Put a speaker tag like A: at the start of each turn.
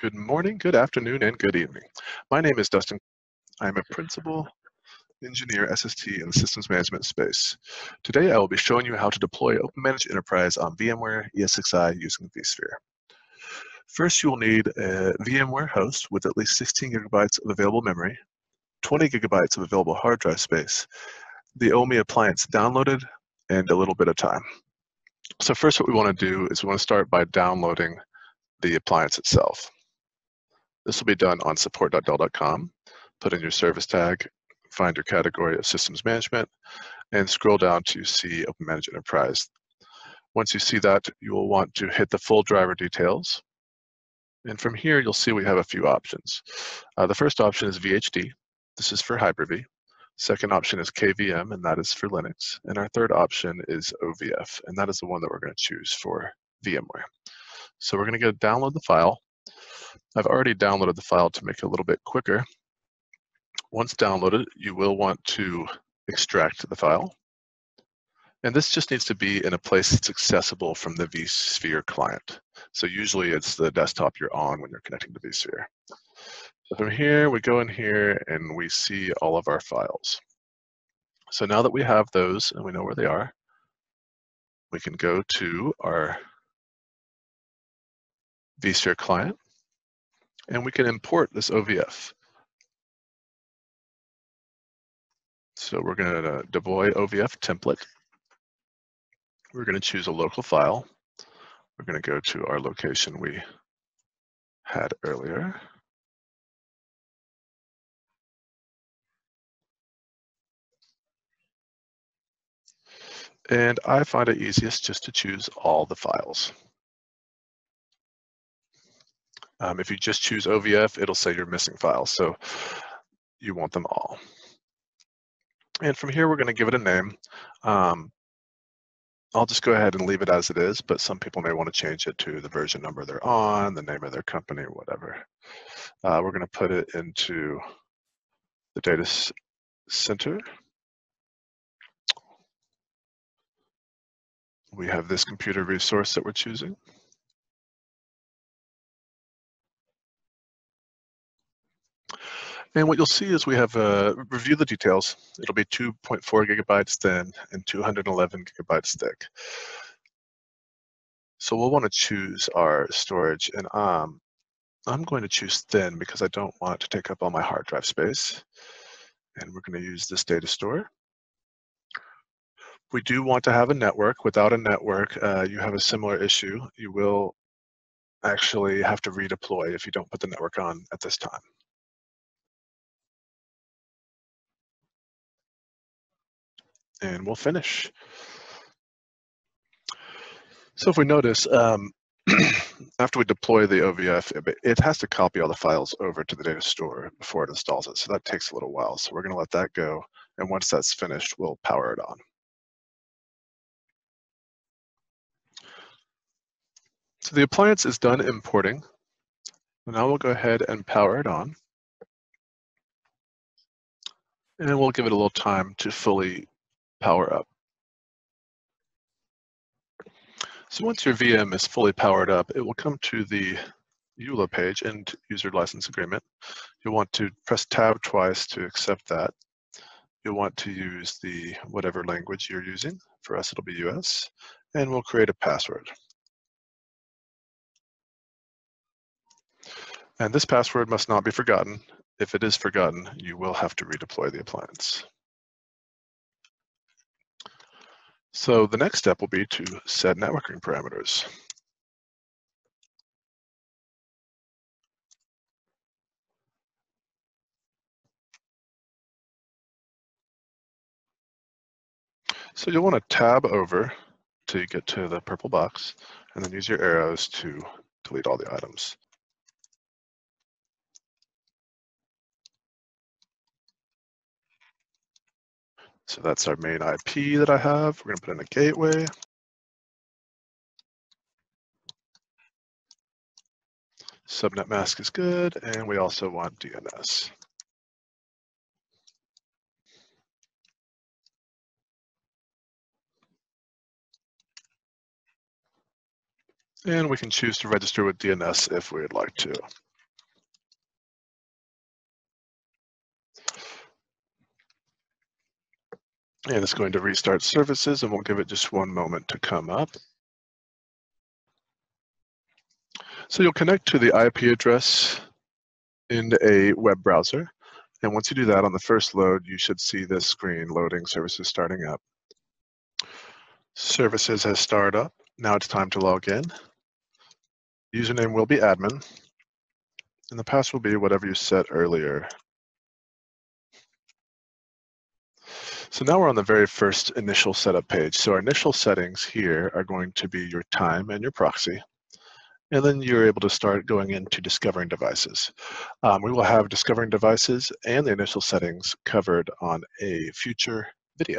A: Good morning, good afternoon, and good evening. My name is Dustin. I'm a principal engineer SST in the systems management space. Today I will be showing you how to deploy OpenManage Enterprise on VMware ESXi using vSphere. First, you will need a VMware host with at least 16 gigabytes of available memory, 20 gigabytes of available hard drive space, the OME appliance downloaded, and a little bit of time. So first what we want to do is we want to start by downloading the appliance itself. This will be done on support.dell.com. Put in your service tag, find your category of systems management, and scroll down to see Open Managed Enterprise. Once you see that, you will want to hit the full driver details. And from here, you'll see we have a few options. Uh, the first option is VHD. This is for Hyper-V. Second option is KVM, and that is for Linux. And our third option is OVF, and that is the one that we're going to choose for VMware. So we're going to go download the file. I've already downloaded the file to make it a little bit quicker. Once downloaded, you will want to extract the file. And this just needs to be in a place that's accessible from the vSphere client. So usually it's the desktop you're on when you're connecting to vSphere. So from here, we go in here and we see all of our files. So now that we have those and we know where they are, we can go to our vSphere client, and we can import this OVF. So we're going to deploy OVF template. We're going to choose a local file. We're going to go to our location we had earlier. And I find it easiest just to choose all the files. Um, if you just choose OVF, it'll say you're missing files. So you want them all. And from here, we're going to give it a name. Um, I'll just go ahead and leave it as it is, but some people may want to change it to the version number they're on, the name of their company, whatever. Uh, we're going to put it into the data center. We have this computer resource that we're choosing. And what you'll see is we have uh, review the details. It'll be 2.4 gigabytes thin and 211 gigabytes thick. So we'll want to choose our storage and um, I'm going to choose thin because I don't want to take up all my hard drive space. And we're going to use this data store. We do want to have a network. Without a network, uh, you have a similar issue. You will actually have to redeploy if you don't put the network on at this time. And we'll finish. So if we notice, um, after we deploy the OVF, it has to copy all the files over to the data store before it installs it. So that takes a little while. So we're going to let that go. And once that's finished, we'll power it on. So the appliance is done importing. Now we'll go ahead and power it on. And we'll give it a little time to fully power up. So once your VM is fully powered up, it will come to the EULA page and user license agreement. You'll want to press tab twice to accept that. You'll want to use the whatever language you're using. For us, it'll be US. And we'll create a password. And this password must not be forgotten. If it is forgotten, you will have to redeploy the appliance. So the next step will be to set networking parameters. So you'll want to tab over to get to the purple box and then use your arrows to delete all the items. So that's our main IP that I have. We're going to put in a gateway. Subnet mask is good, and we also want DNS. And we can choose to register with DNS if we'd like to. And it's going to restart services and we'll give it just one moment to come up. So you'll connect to the IP address in a web browser. And once you do that on the first load, you should see this screen loading services starting up. Services has started up. Now it's time to log in. Username will be admin. And the password will be whatever you set earlier. So now we're on the very first initial setup page. So our initial settings here are going to be your time and your proxy. And then you're able to start going into discovering devices. Um, we will have discovering devices and the initial settings covered on a future video.